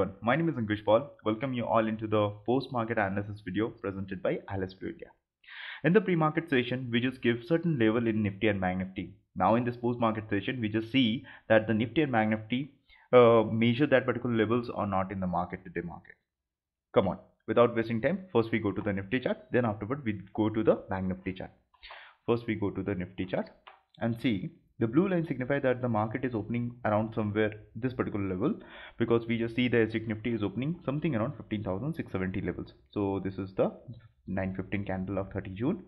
everyone, my name is Ankush Paul. Welcome you all into the post-market analysis video presented by Alice India. In the pre-market session, we just give certain level in Nifty and Bank Nifty. Now in this post-market session, we just see that the Nifty and Bank Nifty uh, measure that particular levels or not in the market today market. Come on, without wasting time, first we go to the Nifty chart, then afterward we go to the Bank Nifty chart. First we go to the Nifty chart and see the blue line signifies that the market is opening around somewhere this particular level because we just see the SGX Nifty is opening something around 15,670 levels. So this is the 915 candle of 30 June.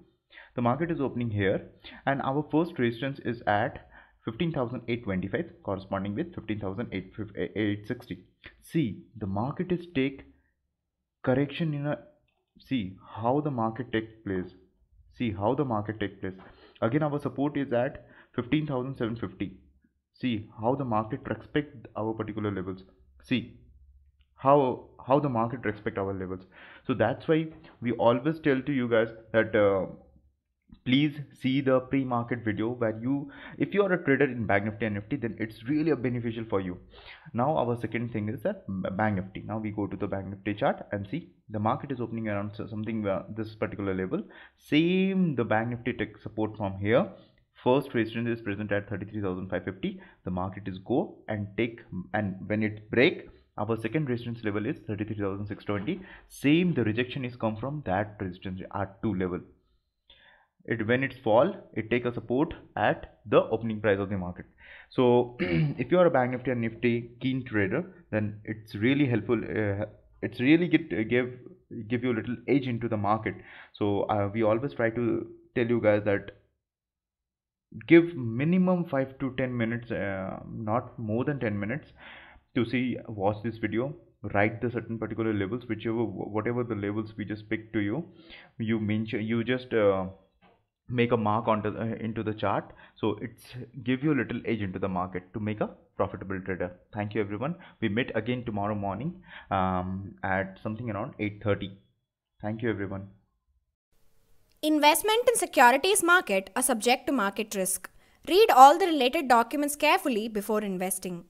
The market is opening here and our first resistance is at 15,825 corresponding with 15,860. See the market is take correction in a see how the market takes place. See how the market takes place. Again our support is at 15750 see how the market respect our particular levels. See how how the market respect our levels. So that's why we always tell to you guys that uh, please see the pre-market video where you if you are a trader in bank nifty and then it's really a beneficial for you. Now our second thing is that bank nifty. Now we go to the bank nifty chart and see the market is opening around something uh, this particular level. Same the bank nifty take support from here. First resistance is present at 33550 the market is go and take and when it break our second resistance level is 33620 same the rejection is come from that resistance r2 level it when it's fall it take a support at the opening price of the market. So if you are a bank nifty and nifty keen trader then it's really helpful uh, it's really get give give you a little edge into the market. So uh, we always try to tell you guys that give minimum 5 to 10 minutes uh, not more than 10 minutes to see watch this video write the certain particular levels whichever whatever the levels we just pick to you. You mention you just uh, make a mark onto uh, into the chart. So it's give you a little edge into the market to make a profitable trader. Thank you everyone. We meet again tomorrow morning um, at something around 8:30 thank you everyone. Investment in securities market are subject to market risk. Read all the related documents carefully before investing.